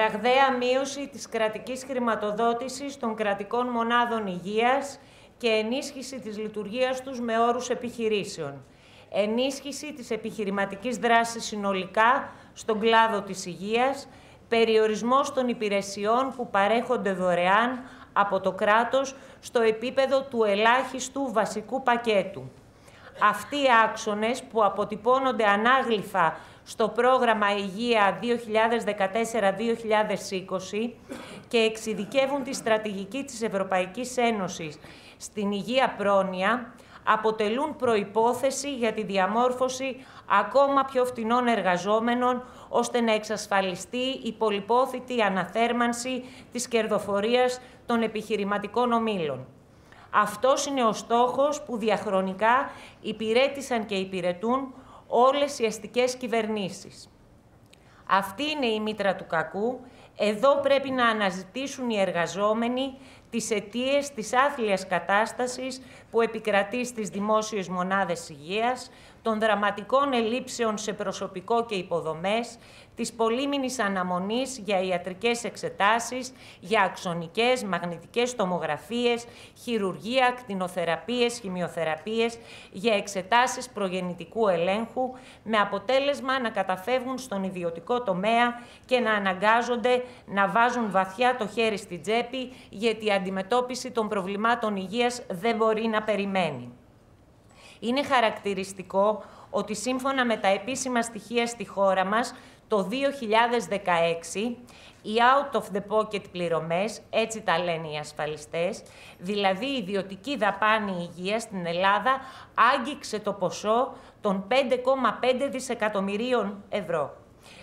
ραγδαία μείωση της κρατικής χρηματοδότησης των κρατικών μονάδων υγείας και ενίσχυση της λειτουργίας τους με όρους επιχειρήσεων. Ενίσχυση της επιχειρηματικής δράσης συνολικά στον κλάδο της υγείας, περιορισμός των υπηρεσιών που παρέχονται δωρεάν από το κράτος στο επίπεδο του ελάχιστου βασικού πακέτου. Αυτοί οι άξονες που αποτυπώνονται ανάγλυφα στο πρόγραμμα Υγεία 2014-2020 και εξειδικεύουν τη στρατηγική της Ευρωπαϊκής Ένωσης στην υγεία πρόνοια, αποτελούν προϋπόθεση για τη διαμόρφωση ακόμα πιο φτηνών εργαζόμενων, ώστε να εξασφαλιστεί η πολυπόθητη αναθέρμανση της κερδοφορίας των επιχειρηματικών ομίλων. Αυτός είναι ο στόχος που διαχρονικά υπηρέτησαν και υπηρετούν όλες οι αστικές κυβερνήσεις. Αυτή είναι η μήτρα του κακού. Εδώ πρέπει να αναζητήσουν οι εργαζόμενοι τις αιτίες της άθλιας κατάστασης που επικρατεί στις δημόσιες μονάδες υγείας, των δραματικών ελλείψεων σε προσωπικό και υποδομές, της πολύμηνης αναμονής για ιατρικές εξετάσεις, για αξονικές, μαγνητικές τομογραφίες, χειρουργία, κτηνοθεραπείες, χημειοθεραπείες, για εξετάσεις προγεννητικού ελέγχου, με αποτέλεσμα να καταφεύγουν στον ιδιωτικό τομέα και να αναγκάζονται να βάζουν βαθιά το χέρι στη τσέπη, γιατί η αντιμετώπιση των προβλημάτων υγείας δεν μπορεί να περιμένει. Είναι χαρακτηριστικό ότι σύμφωνα με τα επίσημα στοιχεία στη χώρα μας, το 2016 οι out of the pocket πληρωμές, έτσι τα λένε οι ασφαλιστές, δηλαδή η ιδιωτική δαπάνη υγείας στην Ελλάδα άγγιξε το ποσό των 5,5 δισεκατομμυρίων ευρώ.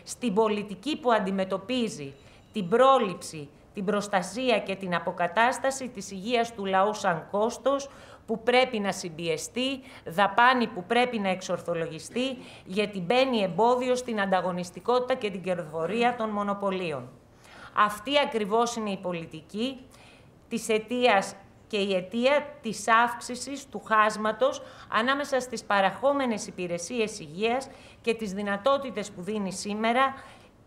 Στην πολιτική που αντιμετωπίζει την πρόληψη, την προστασία και την αποκατάσταση της υγείας του λαού σαν κόστος, που πρέπει να συμπιεστεί, δαπάνη που πρέπει να εξορθολογιστεί, γιατί μπαίνει εμπόδιο στην ανταγωνιστικότητα και την κερδοφορία των μονοπωλίων. Αυτή ακριβώς είναι η πολιτική της αιτίας και η αιτία της αύξησης του χάσματος ανάμεσα στις παραχόμενες υπηρεσίες υγείας και τις δυνατότητες που δίνει σήμερα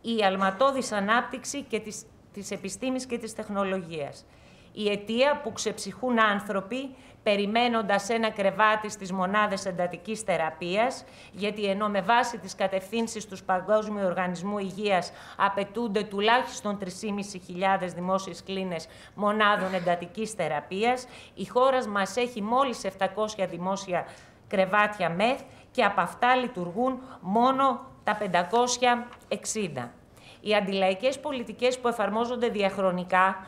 η αλματώδης ανάπτυξη και της, της επιστήμης και της τεχνολογίας. Η αιτία που ξεψυχούν άνθρωποι περιμένοντας ένα κρεβάτι στις μονάδες εντατικής θεραπείας, γιατί ενώ με βάση τις κατευθύνσεις του Παγκόσμιου Οργανισμού Υγείας απαιτούνται τουλάχιστον 3.500 δημόσιες κλίνες μονάδων εντατικής θεραπείας, η χώρας μας έχει μόλις 700 δημόσια κρεβάτια ΜΕΘ και από αυτά λειτουργούν μόνο τα 560. Οι αντιλαϊκές πολιτικές που εφαρμόζονται διαχρονικά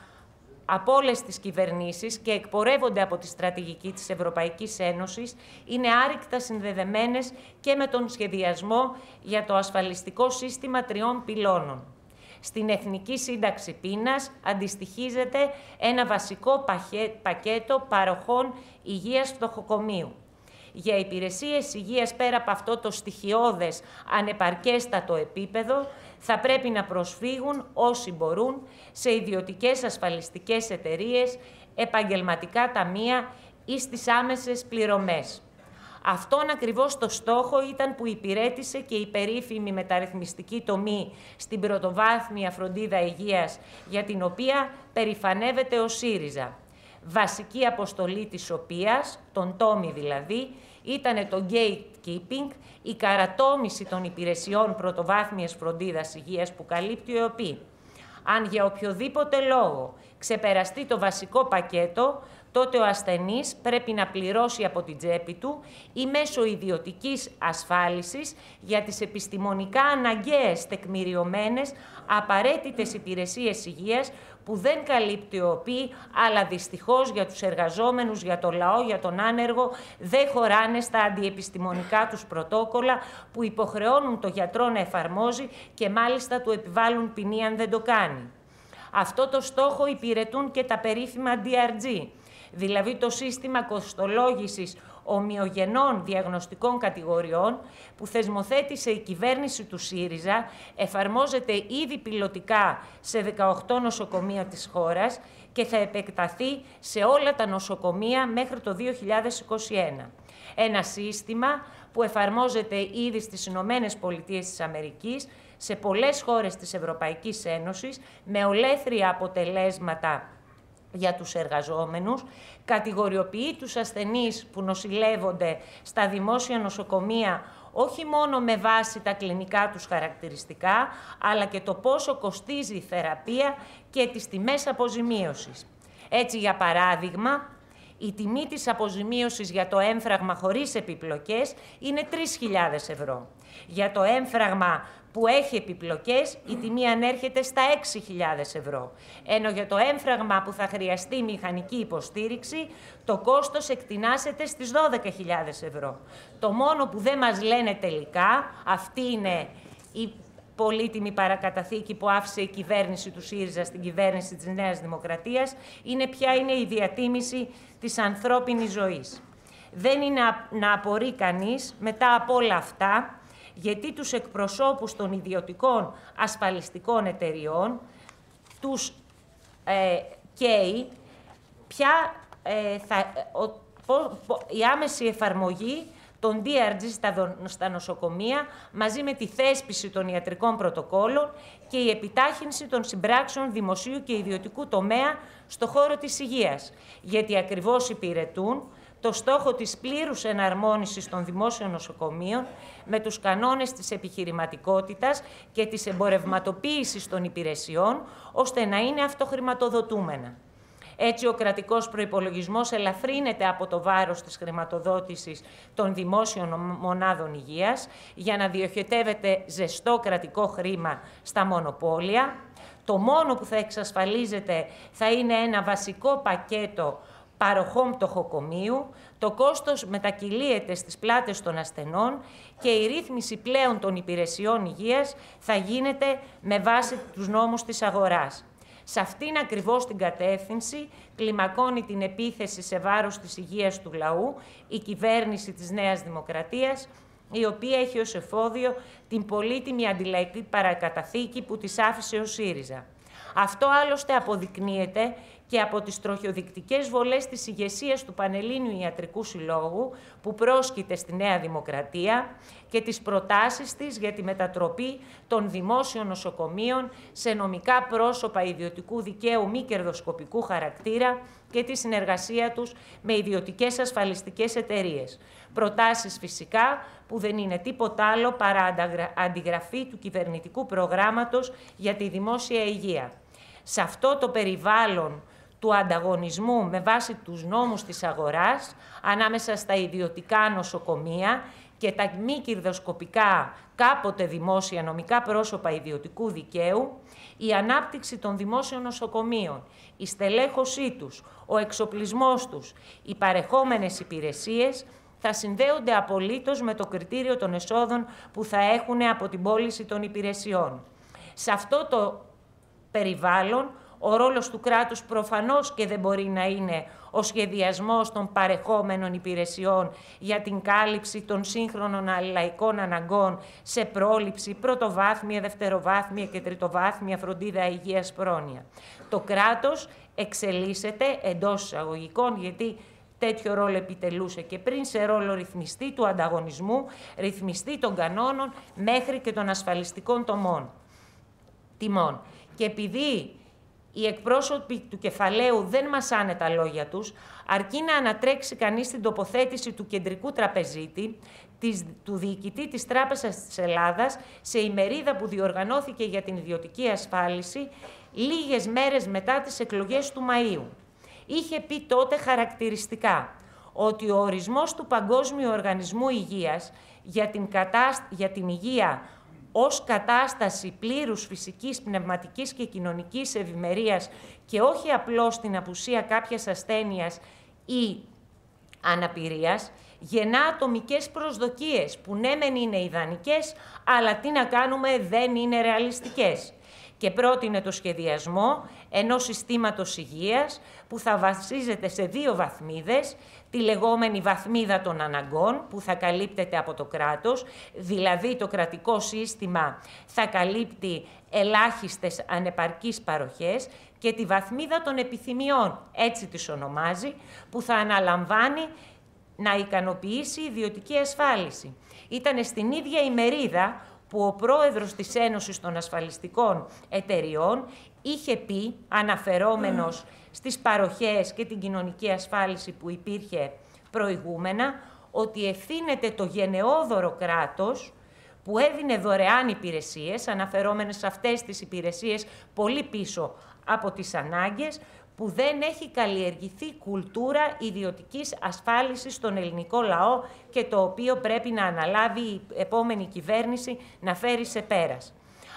από όλες τις κυβερνήσεις και εκπορεύονται από τη στρατηγική της Ευρωπαϊκής Ένωσης είναι άρρηκτα συνδεδεμένες και με τον σχεδιασμό για το ασφαλιστικό σύστημα τριών πυλώνων. Στην Εθνική Σύνταξη Πείνας αντιστοιχίζεται ένα βασικό πακέτο παροχών υγείας φτωχοκομείου. Για υπηρεσίες υγείας πέρα από αυτό το στοιχειώδες ανεπαρκέστατο επίπεδο θα πρέπει να προσφύγουν όσοι μπορούν σε ιδιωτικές ασφαλιστικές εταιρείες, επαγγελματικά ταμεία ή στις άμεσες πληρωμές. Αυτόν ακριβώς το στόχο ήταν που υπηρέτησε και η περίφημη μεταρρυθμιστική τομή στην πρωτοβάθμια φροντίδα υγείας, για την οποία περηφανεύεται ο ΣΥΡΙΖΑ. Βασική αποστολή της οποίας, τον τόμι δηλαδή, ήταν το gatekeeping, η καρατόμηση των υπηρεσιών πρωτοβάθμιας φροντίδας υγείας που καλύπτει ο ΕΟΠΗ. Αν για οποιοδήποτε λόγο ξεπεραστεί το βασικό πακέτο, τότε ο ασθενής πρέπει να πληρώσει από την τσέπη του ή μέσω ιδιωτικής ασφάλισης για τις επιστημονικά αναγκαίες τεκμηριωμένες απαραίτητες υπηρεσίες υγείας που δεν καλύπτει ο ΟΠΗ, αλλά δυστυχώς για τους εργαζόμενους, για το λαό, για τον άνεργο, δεν χωράνε στα αντιεπιστημονικά τους πρωτόκολλα που υποχρεώνουν το γιατρό να εφαρμόζει και μάλιστα του επιβάλλουν ποινή αν δεν το κάνει. Αυτό το στόχο υπηρετούν και τα περίφημα DRG, δηλαδή το σύστημα κοστολόγησης ομοιογενών διαγνωστικών κατηγοριών που θεσμοθέτησε η κυβέρνηση του ΣΥΡΙΖΑ, εφαρμόζεται ήδη πιλωτικά σε 18 νοσοκομεία της χώρας και θα επεκταθεί σε όλα τα νοσοκομεία μέχρι το 2021. Ένα σύστημα που εφαρμόζεται ήδη στις Ηνωμένες Πολιτείες της Αμερικής, σε πολλές χώρες της Ευρωπαϊκής Ένωσης με ολέθρια αποτελέσματα για τους εργαζόμενους, κατηγοριοποιεί τους ασθενείς που νοσηλεύονται στα δημόσια νοσοκομεία όχι μόνο με βάση τα κλινικά τους χαρακτηριστικά, αλλά και το πόσο κοστίζει η θεραπεία και τις τιμές αποζημίωσης. Έτσι, για παράδειγμα, η τιμή της αποζημίωσης για το έμφραγμα χωρίς επιπλοκές είναι 3.000 ευρώ. Για το έμφραγμα που έχει επιπλοκές, η τιμή ανέρχεται στα 6.000 ευρώ. Ενώ για το έμφραγμα που θα χρειαστεί μηχανική υποστήριξη, το κόστος εκτινάσεται στις 12.000 ευρώ. Το μόνο που δεν μας λένε τελικά, αυτή είναι η πολύτιμη παρακαταθήκη που άφησε η κυβέρνηση του ΣΥΡΙΖΑ στην κυβέρνηση της Νέας Δημοκρατίας, είναι ποια είναι η διατίμηση της ανθρώπινης ζωής. Δεν είναι να απορεί κανείς μετά από όλα αυτά γιατί τους εκπροσώπους των ιδιωτικών ασφαλιστικών εταιριών τους ε, καίει ποια ε, θα, η άμεση εφαρμογή των DRG στα, στα νοσοκομεία μαζί με τη θέσπιση των ιατρικών πρωτοκόλων και η επιτάχυνση των συμπράξεων δημοσίου και ιδιωτικού τομέα στο χώρο της υγείας, γιατί ακριβώς υπηρετούν το στόχο της πλήρους εναρμόνισης των δημόσιων νοσοκομείων με τους κανόνες της επιχειρηματικότητας και της εμπορευματοποίησης των υπηρεσιών, ώστε να είναι αυτοχρηματοδοτούμενα. Έτσι, ο κρατικός προϋπολογισμός ελαφρύνεται από το βάρος της χρηματοδότησης των δημόσιων μονάδων υγείας για να διοχετεύεται ζεστό κρατικό χρήμα στα μονοπόλια. Το μόνο που θα εξασφαλίζεται θα είναι ένα βασικό πακέτο παροχών πτωχοκομείου, το κόστος μετακυλίεται στις πλάτες των ασθενών και η ρύθμιση πλέον των υπηρεσιών υγείας θα γίνεται με βάση τους νόμους της αγοράς. Σε αυτήν ακριβώς την κατεύθυνση κλιμακώνει την επίθεση σε βάρος της υγείας του λαού η κυβέρνηση της Νέας Δημοκρατίας, η οποία έχει ως εφόδιο την πολύτιμη αντιλαϊκή παρακαταθήκη που της άφησε ο ΣΥΡΙΖΑ. Αυτό άλλωστε αποδεικνύεται και από τις τροχιοδεικτικές βολές της ηγεσίας του Πανελλήνιου Ιατρικού Συλλόγου, που πρόσκειται στη Νέα Δημοκρατία, και τις προτάσεις της για τη μετατροπή των δημόσιων νοσοκομείων σε νομικά πρόσωπα ιδιωτικού δικαίου μη κερδοσκοπικού χαρακτήρα και τη συνεργασία τους με ιδιωτικές ασφαλιστικές εταιρείες. Προτάσεις φυσικά που δεν είναι τίποτα άλλο παρά αντιγραφή του κυβερνητικού προγράμματος για τη δημόσια υγεία. Σε αυτό το περιβάλλον του ανταγωνισμού με βάση τους νόμους της αγοράς ανάμεσα στα ιδιωτικά νοσοκομεία και τα μη κυρδοσκοπικά κάποτε δημόσια νομικά πρόσωπα ιδιωτικού δικαίου, η ανάπτυξη των δημόσιων νοσοκομείων, η στελέχωσή τους, ο εξοπλισμός τους, οι παρεχόμενες υπηρεσίες θα συνδέονται απολύτως με το κριτήριο των εσόδων που θα έχουν από την πώληση των υπηρεσιών. Σε αυτό το περιβάλλον, ο ρόλος του κράτους προφανώς και δεν μπορεί να είναι ο σχεδιασμός των παρεχόμενων υπηρεσιών για την κάλυψη των σύγχρονων αλληλαϊκών αναγκών σε πρόληψη, πρωτοβάθμια, δευτεροβάθμια και τριτοβάθμια φροντίδα υγείας πρόνοια. Το κράτος εξελίσσεται εντός εισαγωγικών, γιατί τέτοιο ρόλο επιτελούσε και πριν σε ρόλο ρυθμιστή του ανταγωνισμού, ρυθμιστή των κανόνων μέχρι και των ασφαλιστικών τομών, τιμών. Και επειδή οι εκπρόσωποι του κεφαλαίου δεν μασάνε τα λόγια τους, αρκεί να ανατρέξει κανείς την τοποθέτηση του κεντρικού τραπεζίτη, της, του διοικητή της Τράπεζας της Ελλάδας, σε ημερίδα που διοργανώθηκε για την ιδιωτική ασφάλιση λίγες μέρες μετά τις εκλογές του Μαΐου. Είχε πει τότε χαρακτηριστικά ότι ο ορισμός του Παγκόσμιου Οργανισμού Υγείας για την, για την υγεία ως κατάσταση πλήρους φυσικής, πνευματικής και κοινωνικής ευημερίας και όχι απλώς την απουσία κάποιας ασθένειας ή αναπηρίας, γεννά ατομικές προσδοκίες που ναι μεν είναι ιδανικές, αλλά τι να κάνουμε δεν είναι ρεαλιστικές και πρότεινε το σχεδιασμό ενός συστήματος υγείας που θα βασίζεται σε δύο βαθμίδες, τη λεγόμενη βαθμίδα των αναγκών που θα καλύπτεται από το κράτος, δηλαδή το κρατικό σύστημα θα καλύπτει ελάχιστες ανεπαρκείς παροχές και τη βαθμίδα των επιθυμιών, έτσι τις ονομάζει, που θα αναλαμβάνει να ικανοποιήσει η ιδιωτική ασφάλιση. Ήταν στην ίδια ημερίδα που ο πρόεδρος της Ένωσης των Ασφαλιστικών Εταιριών είχε πει, αναφερόμενος στις παροχές και την κοινωνική ασφάλιση που υπήρχε προηγούμενα, ότι ευθύνεται το γενναιόδωρο κράτος που έδινε δωρεάν υπηρεσίες, αναφερόμενες σε αυτές τις υπηρεσίες πολύ πίσω από τις ανάγκες, που δεν έχει καλλιεργηθεί κουλτούρα ιδιωτικής ασφάλισης στον ελληνικό λαό και το οποίο πρέπει να αναλάβει η επόμενη κυβέρνηση να φέρει σε πέρας.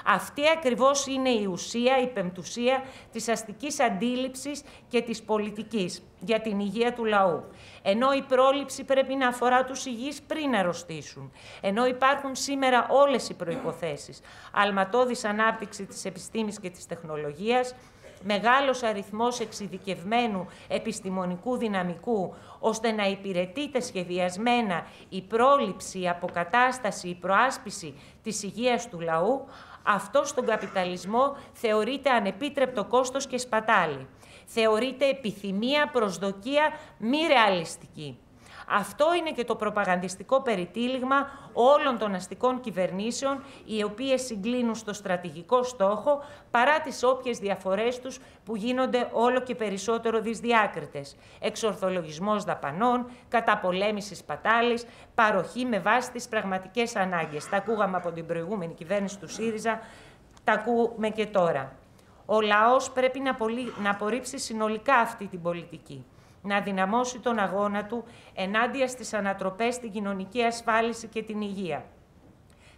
Αυτή ακριβώς είναι η ουσία, η πεμπτουσία της αστικής αντίληψης και της πολιτικής για την υγεία του λαού. Ενώ η πρόληψη πρέπει να αφορά τους υγιείς πριν αρρωστήσουν. Ενώ υπάρχουν σήμερα όλες οι προϋποθέσεις. Αλματώδης ανάπτυξη της επιστήμης και της τεχνολογίας, μεγάλος αριθμός εξειδικευμένου επιστημονικού δυναμικού, ώστε να υπηρετείται σχεδιασμένα η πρόληψη, η αποκατάσταση, η προάσπιση της υγείας του λαού, αυτό στον καπιταλισμό θεωρείται ανεπίτρεπτο κόστος και σπατάλη. Θεωρείται επιθυμία, προσδοκία μη ρεαλιστική. Αυτό είναι και το προπαγανδιστικό περιτύλιγμα όλων των αστικών κυβερνήσεων, οι οποίες συγκλίνουν στο στρατηγικό στόχο, παρά τις όποιες διαφορές τους που γίνονται όλο και περισσότερο δυσδιάκριτες. Εξορθολογισμός δαπανών, καταπολέμησης πατάλης, παροχή με βάση τις πραγματικές ανάγκες. Τα ακούγαμε από την προηγούμενη κυβέρνηση του ΣΥΡΙΖΑ, τα ακούμε και τώρα. Ο λαός πρέπει να απορρίψει συνολικά αυτή την πολιτική να δυναμώσει τον αγώνα του ενάντια στις ανατροπές στην κοινωνική ασφάλιση και την υγεία.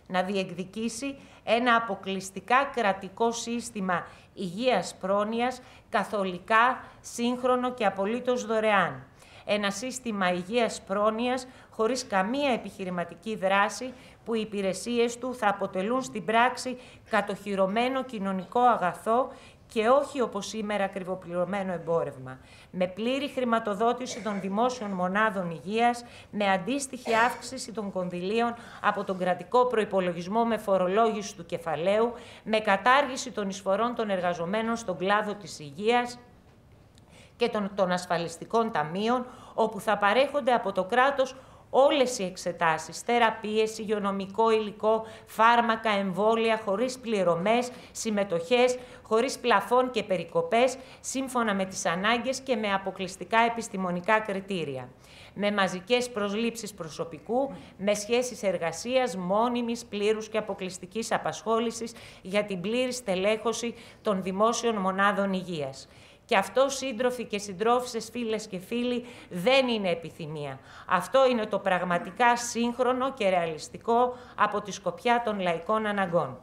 Να διεκδικήσει ένα αποκλειστικά κρατικό σύστημα υγείας πρόνοιας, καθολικά, σύγχρονο και απολύτως δωρεάν. Ένα σύστημα υγείας πρόνοιας χωρίς καμία επιχειρηματική δράση που οι υπηρεσίες του θα αποτελούν στην πράξη κατοχυρωμένο κοινωνικό αγαθό και όχι όπως σήμερα ακριβοπληρωμένο εμπόρευμα, με πλήρη χρηματοδότηση των δημόσιων μονάδων υγείας, με αντίστοιχη αύξηση των κονδυλίων από τον κρατικό προϋπολογισμό με φορολόγηση του κεφαλαίου, με κατάργηση των εισφορών των εργαζομένων στον κλάδο της υγείας και των, των ασφαλιστικών ταμείων, όπου θα παρέχονται από το κράτος όλες οι εξετάσεις, θεραπείες, υγειονομικό υλικό, φάρμακα, εμβόλια, χωρίς πληρωμές, συμμετοχές, χωρίς πλαφών και περικοπές, σύμφωνα με τις ανάγκες και με αποκλειστικά επιστημονικά κριτήρια. Με μαζικές προσλήψεις προσωπικού, με σχέσεις εργασίας, μόνιμης, πλήρους και αποκλειστικής απασχόλησης για την πλήρη στελέχωση των δημόσιων μονάδων υγείας. Και αυτό, σύντροφοι και συντρόφισσες, φίλες και φίλοι, δεν είναι επιθυμία. Αυτό είναι το πραγματικά σύγχρονο και ρεαλιστικό από τη σκοπιά των λαϊκών αναγκών.